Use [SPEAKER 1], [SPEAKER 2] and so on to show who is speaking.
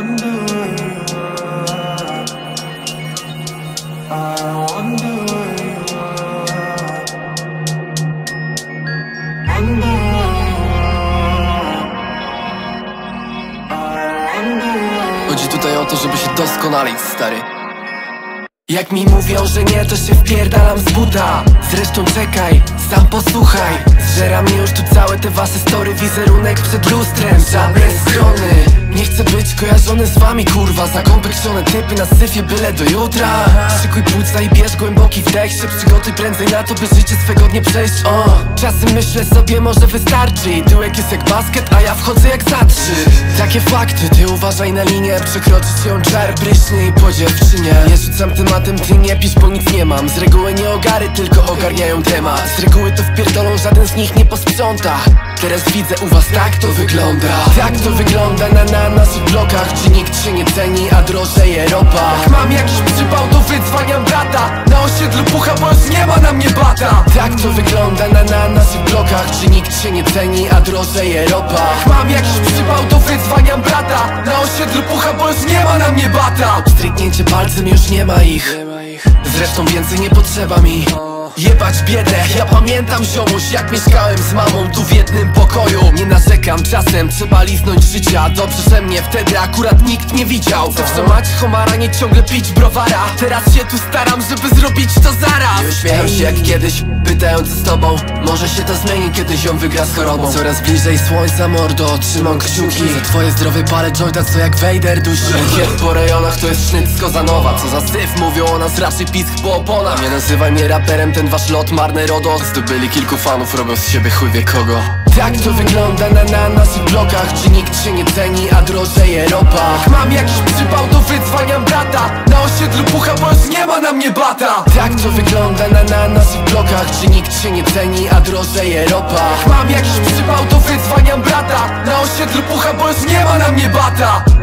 [SPEAKER 1] Chodzi tutaj o to, żeby się doskonalić, stary. Jak mi mówią, że nie, to się wpierdalam z buta. Zresztą czekaj, sam posłuchaj. Zżera mnie już tu całe te wasze story Wizerunek przed lustrem, żadne strony Nie chcę być kojarzony z wami, kurwa. Zakompleksione typy na syfie, byle do jutra. Szykuj płuca i bierz głęboki wdech. Się Przygotuj prędzej na to, by życie swego nie przejść. O, Czasem myślę sobie, może wystarczy. I tyłek jest jak basket, a ja wchodzę jak za trzy Takie fakty, ty uważaj na linię Przekroczyć ją czar pryszny i po dziewczynie. Nie rzucam tematem, ty nie pisz, bo nic nie mam. Z reguły nie ogary, tylko ogarniają temat. Z reguły to wpierdolą, żaden z nich nie posprząta. Teraz widzę u was tak to wygląda. Tak to wygląda na, na naszych blokach Czy nikt się nie ceni, a drożeje ropa. Jak mam jakiś przypał, to wydzwaniam brata osiedlu pucha, bo już nie ma na mnie bata Tak to wygląda na, na naszych blokach Czy nikt się nie ceni, a drożeje ropa mam jakiś przypał, to wydzwaniam brata. Na osiedlu pucha, bo już nie ma na mnie bata Stryknięcie palcem, już nie ma ich. Zresztą więcej nie potrzeba mi. Jebać biedę, ja pamiętam ziomuś Jak mieszkałem z mamą tu w jednym pokoju. Nie narzekam, czasem trzeba liznąć życia. Dobrze, że mnie wtedy akurat nikt nie widział. Zawsze mać homara, nie ciągle pić browara. Teraz się tu staram, żeby zrobić to zaraz. I uśmiecham się jak kiedyś, pytając z tobą. Może się to zmieni, kiedy ziom wygra z chorobą. Coraz bliżej słońca, mordo, trzymam kciuki. Za twoje zdrowie palę jointa, co jak Vader dusi. Kiet po rejonach to jest sznyt z Kozanowa. Co za syf, mówią o nas raczej pisk po oponach. Nie nazywaj mnie raperem, ten wasz lot marny RODO. Zdobyli kilku fanów, robią z siebie chuj wie kogo Tak to wygląda na, na naszych blokach? Czy nikt się nie ceni, a drożeje ropa mam jakiś przypał, to wydzwaniam brata. Na osiedlu pucha, bo już nie ma na mnie bata. Tak to wygląda na, na naszych blokach? Czy nikt się nie ceni, a drożeje ropa mam jakiś przypał, to wydzwaniam brata. Na osiedlu pucha, bo już nie ma na mnie bata